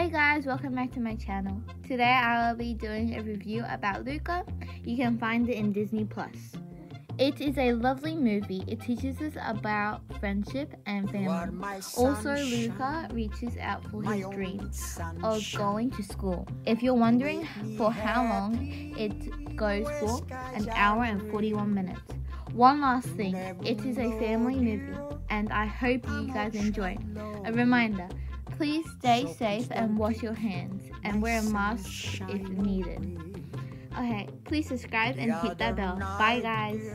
Hey guys, welcome back to my channel. Today I will be doing a review about Luca. You can find it in Disney Plus. It is a lovely movie. It teaches us about friendship and family. Also, Luca reaches out for his dream of going to school. If you're wondering for how long it goes for, an hour and 41 minutes. One last thing, it is a family movie and I hope you guys enjoy. A reminder, Please stay safe and wash your hands and wear a mask if needed. Okay, please subscribe and hit that bell. Bye guys.